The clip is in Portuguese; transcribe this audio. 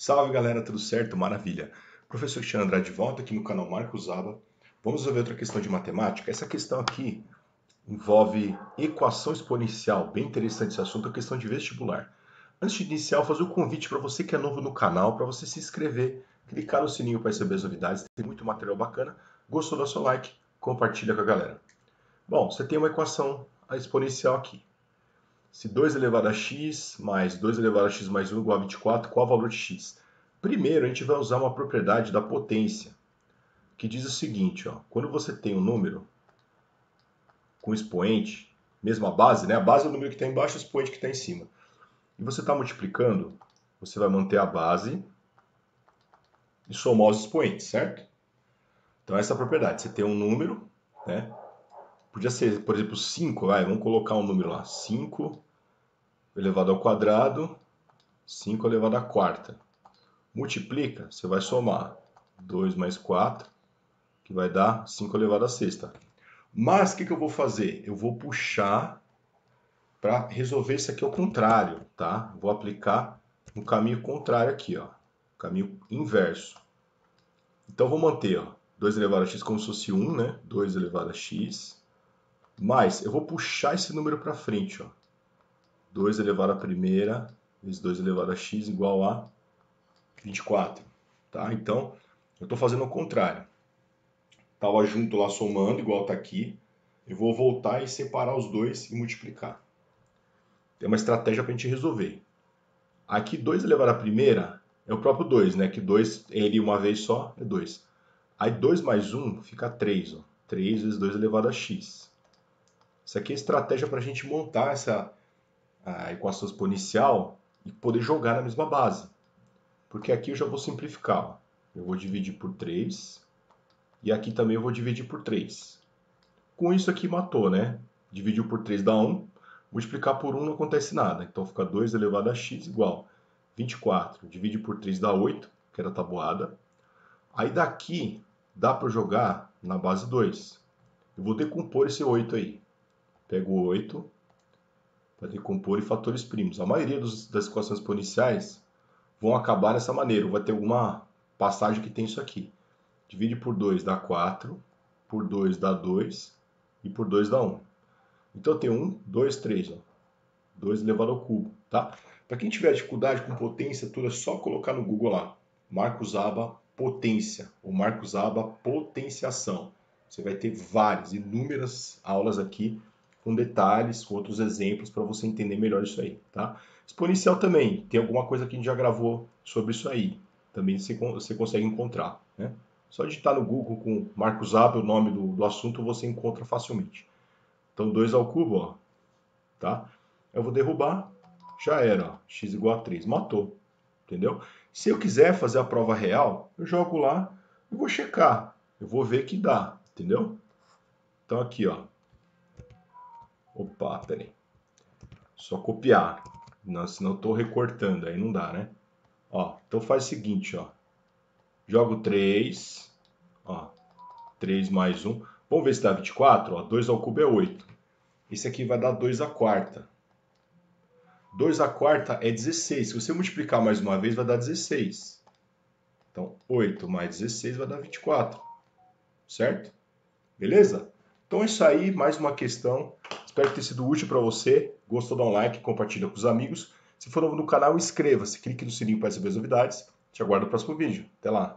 Salve galera, tudo certo? Maravilha! Professor Andrade de volta aqui no canal Marcos Aba. Vamos resolver outra questão de matemática. Essa questão aqui envolve equação exponencial. Bem interessante esse assunto, é questão de vestibular. Antes de iniciar, vou fazer um convite para você que é novo no canal, para você se inscrever, clicar no sininho para receber as novidades. Tem muito material bacana. Gostou, dá seu like, compartilha com a galera. Bom, você tem uma equação exponencial aqui. Se 2 elevado a x mais 2 elevado a x mais 1 igual a 24, qual é o valor de x? Primeiro, a gente vai usar uma propriedade da potência, que diz o seguinte, ó, quando você tem um número com expoente, mesma base, né? a base é o número que está embaixo e o expoente que está em cima, e você está multiplicando, você vai manter a base e somar os expoentes, certo? Então, essa é a propriedade. Você tem um número, né? Podia ser, por exemplo, 5, vai, vamos colocar um número lá, 5 elevado ao quadrado, 5 elevado à quarta. Multiplica, você vai somar 2 mais 4, que vai dar 5 elevado à sexta. Mas o que, que eu vou fazer? Eu vou puxar para resolver isso aqui ao contrário, tá? Vou aplicar um caminho contrário aqui, ó. Caminho inverso. Então, vou manter, ó, 2 elevado a x como se fosse 1, né? 2 elevado a x mas eu vou puxar esse número para frente. Ó. 2 elevado a primeira vezes 2 elevado a x igual a 24. Tá? Então, eu estou fazendo o contrário. Estava junto lá somando, igual está aqui. Eu vou voltar e separar os dois e multiplicar. Tem uma estratégia para a gente resolver. Aqui, 2 elevado a primeira é o próprio 2, né? Que 2, ele uma vez só, é 2. Aí 2 mais 1 fica 3. Ó. 3 vezes 2 elevado a x. Isso aqui é estratégia para a gente montar essa a equação exponencial e poder jogar na mesma base. Porque aqui eu já vou simplificar. Eu vou dividir por 3 e aqui também eu vou dividir por 3. Com isso aqui matou, né? Dividiu por 3 dá 1, multiplicar por 1 não acontece nada. Então fica 2 elevado a x igual 24. Divide por 3 dá 8, que era a tabuada. Aí daqui dá para jogar na base 2. Eu vou decompor esse 8 aí. Pego 8 para decompor em fatores primos. A maioria dos, das equações exponenciais vão acabar dessa maneira. Vai ter alguma passagem que tem isso aqui. Divide por 2 dá 4, por 2 dá 2 e por 2 dá 1. Então tem 1, 2, 3. Ó. 2 elevado ao cubo. Tá? Para quem tiver dificuldade com potência, tudo é só colocar no Google lá. Marcos Aba potência ou Marcos Aba potenciação. Você vai ter várias, inúmeras aulas aqui com detalhes, com outros exemplos para você entender melhor isso aí, tá? Exponencial também, tem alguma coisa que a gente já gravou sobre isso aí, também você, você consegue encontrar, né? Só digitar no Google com Marcos Abel, o nome do, do assunto, você encontra facilmente. Então, 2 ao cubo, ó, tá? Eu vou derrubar, já era, ó, x igual a 3, matou, entendeu? Se eu quiser fazer a prova real, eu jogo lá e vou checar, eu vou ver que dá, entendeu? Então, aqui, ó, Opa, peraí. Só copiar. Não, senão eu estou recortando, aí não dá, né? Ó, então faz o seguinte, ó. Jogo 3. Ó, 3 mais 1. Vamos ver se dá 24. Ó, 2 ao cubo é 8. Esse aqui vai dar 2 à quarta. 2 à quarta é 16. Se você multiplicar mais uma vez, vai dar 16. Então, 8 mais 16 vai dar 24. Certo? Beleza? Então é isso aí, mais uma questão. Espero ter sido útil para você. Gostou, dá um like, compartilha com os amigos. Se for novo no canal, inscreva-se, clique no sininho para receber as novidades. Te aguardo no próximo vídeo. Até lá!